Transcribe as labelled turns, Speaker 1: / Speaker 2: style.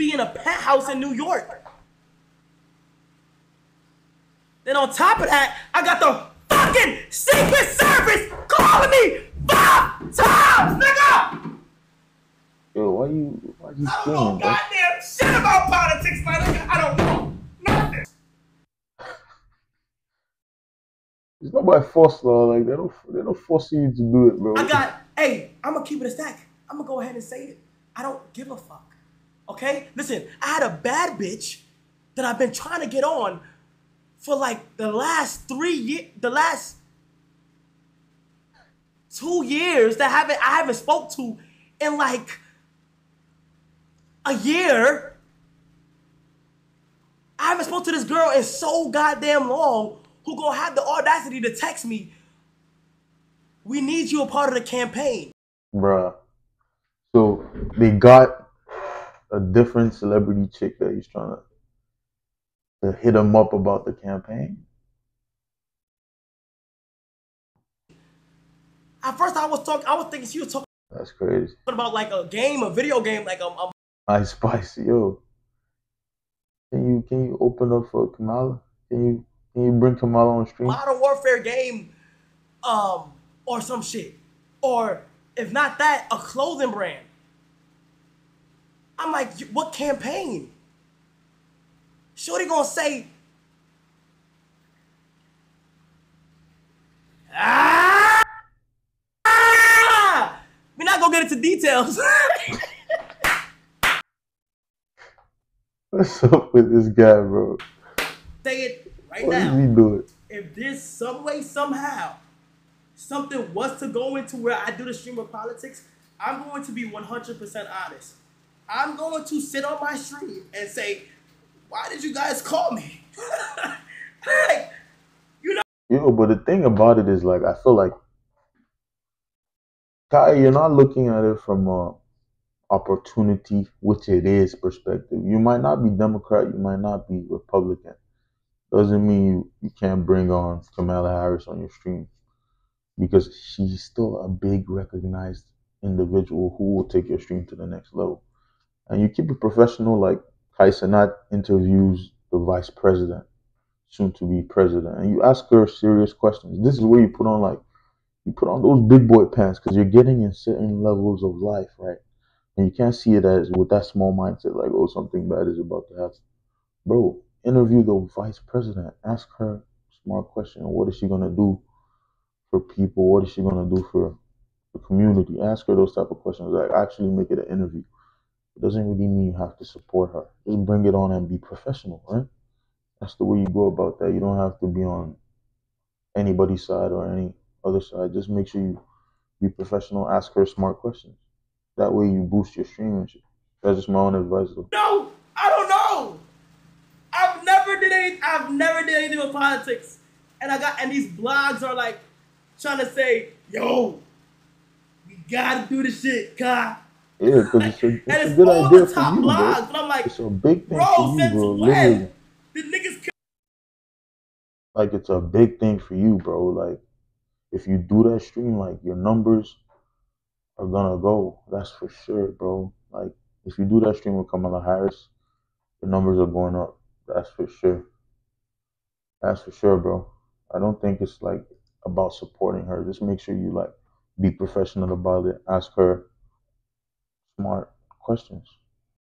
Speaker 1: be in a penthouse in New York. Then on top of that, I got the fucking Secret Service calling me five times, nigga.
Speaker 2: Yo, why you why you
Speaker 1: I don't know
Speaker 2: bro?
Speaker 1: goddamn shit about politics, my nigga. I don't know nothing.
Speaker 2: There's nobody forced law like they don't they don't force you to do it, bro.
Speaker 1: I got, hey, I'm gonna keep it a stack. I'm gonna go ahead and say it. I don't give a fuck. Okay? Listen, I had a bad bitch that I've been trying to get on for like the last three years, the last two years that I haven't I haven't spoke to in like a year. I haven't spoke to this girl in so goddamn long who gonna have the audacity to text me we need you a part of the campaign.
Speaker 2: Bruh. So they got a different celebrity chick that he's trying to to hit him up about the campaign.
Speaker 1: At first, I was talking. I was thinking she was talking
Speaker 2: That's crazy.
Speaker 1: about like a game, a video game, like um, um
Speaker 2: Ice Spicy, yo. Can you can you open up for Kamala? Can you can you bring Kamala on stream?
Speaker 1: modern warfare game, um, or some shit, or if not that, a clothing brand. I'm like, what campaign? Shorty gonna say, ah, ah! We're not gonna get into details.
Speaker 2: What's up with this guy, bro?
Speaker 1: say it right
Speaker 2: What
Speaker 1: now.
Speaker 2: he doing?
Speaker 1: if there's some way somehow something was to go into where I do the stream of politics, I'm going to be 100% honest. I'm going to sit on my stream and say, "Why did you guys call me?" like, you know,
Speaker 2: Yo, but the thing about it is like I feel like Kai, you're not looking at it from a opportunity, which it is perspective. You might not be Democrat, you might not be Republican. Doesn't mean you, you can't bring on Kamala Harris on your stream. Because she's still a big recognized individual who will take your stream to the next level. And you keep it professional like Kai Cenat interviews the vice president soon to be president. And you ask her serious questions. This is where you put on like you put on those big boy pants because you're getting in certain levels of life right? And you can't see it as with that small mindset like oh something bad is about to happen. Bro interview the vice president. Ask her smart question. What is she going to do for people? What is she going to do for the community? Ask her those type of questions. Like actually make it an interview doesn't really mean you have to support her just bring it on and be professional right that's the way you go about that. You don't have to be on anybody's side or any other side. Just make sure you be professional. Ask her smart questions. That way you boost your stream. That's just my own advice though.
Speaker 1: no, I don't know. I've never did any. I've never did anything with politics, and I got and these blogs are like trying to say, "Yo, we gotta do the shit, Kai."
Speaker 2: Yeah, because it's a,
Speaker 1: and
Speaker 2: a
Speaker 1: it's
Speaker 2: good
Speaker 1: all
Speaker 2: idea
Speaker 1: the
Speaker 2: for
Speaker 1: top
Speaker 2: you,
Speaker 1: blogs,
Speaker 2: bro.
Speaker 1: I'm like,
Speaker 2: It's a big thing
Speaker 1: bro,
Speaker 2: for you, bro. Literally.
Speaker 1: the niggas
Speaker 2: Like it's a big thing for you, bro. Like if you do that stream, like your numbers are gonna go. That's for sure, bro. Like if you do that stream with Kamala Harris, your numbers are going up. That's for sure. That's for sure, bro. I don't think it's like about supporting her. Just make sure you like be professional about it. Ask her smart questions.